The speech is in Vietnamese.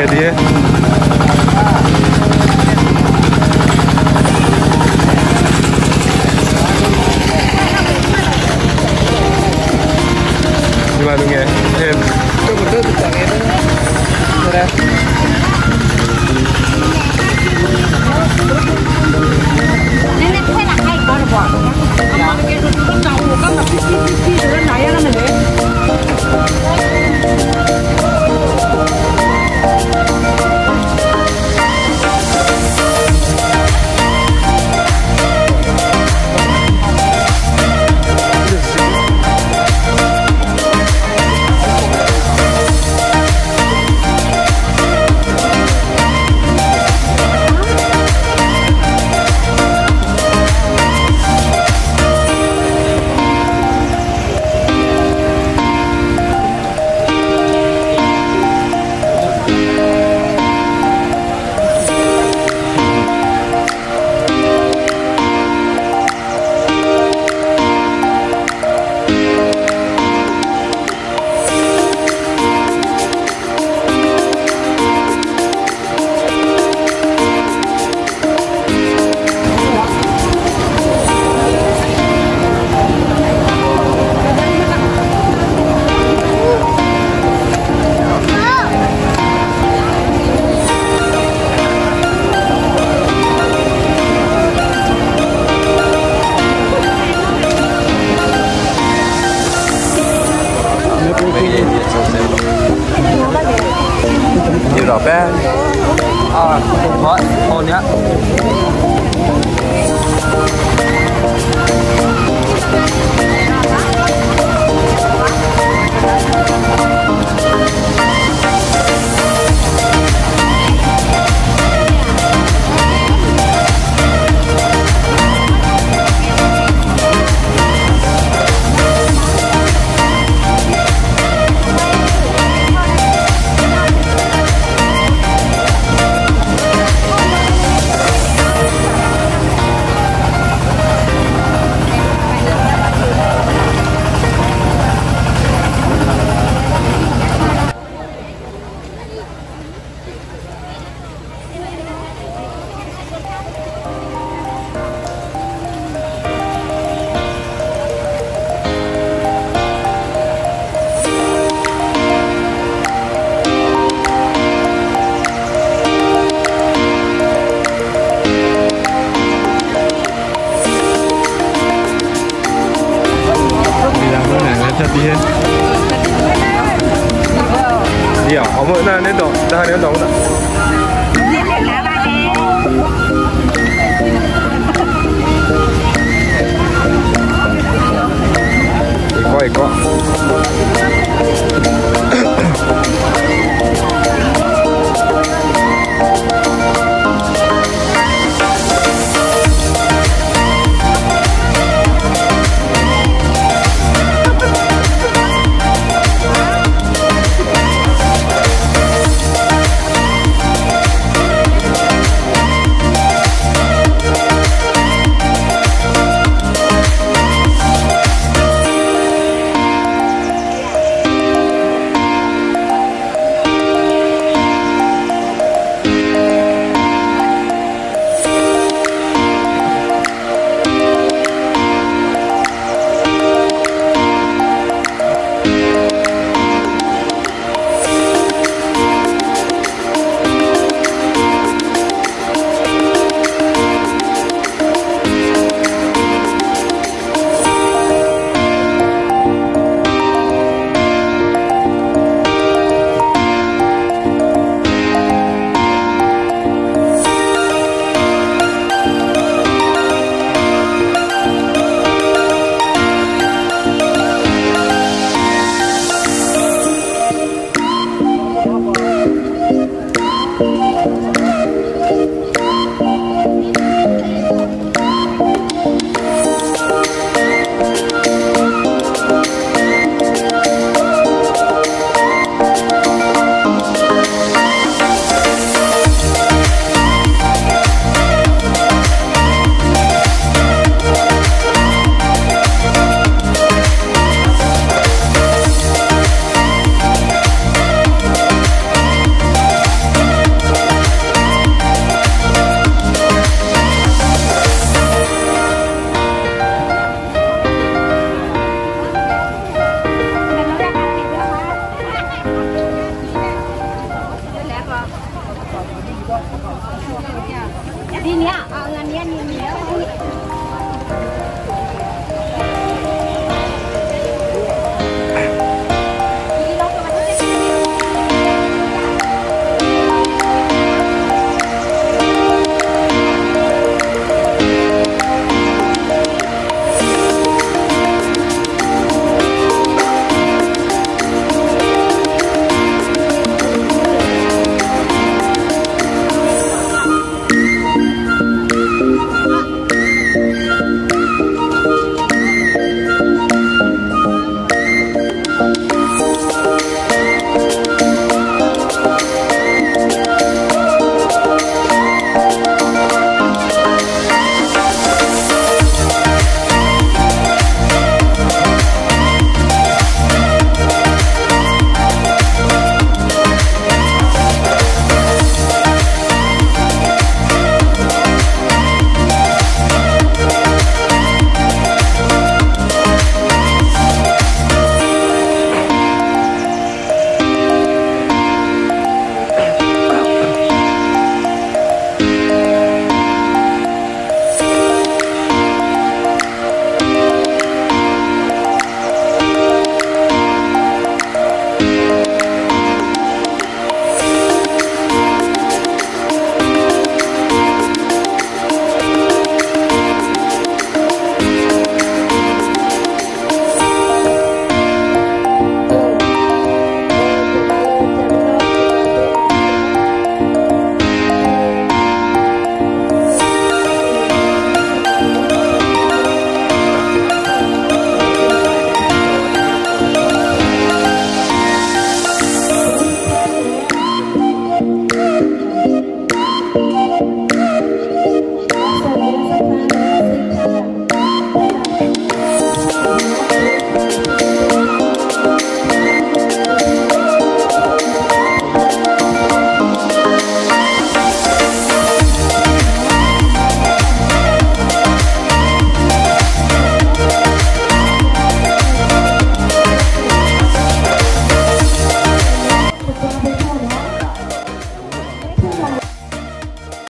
à tí à thôi thôi nhá. 没有找 đi nhá, à ngàn nhá, nhá, nhá.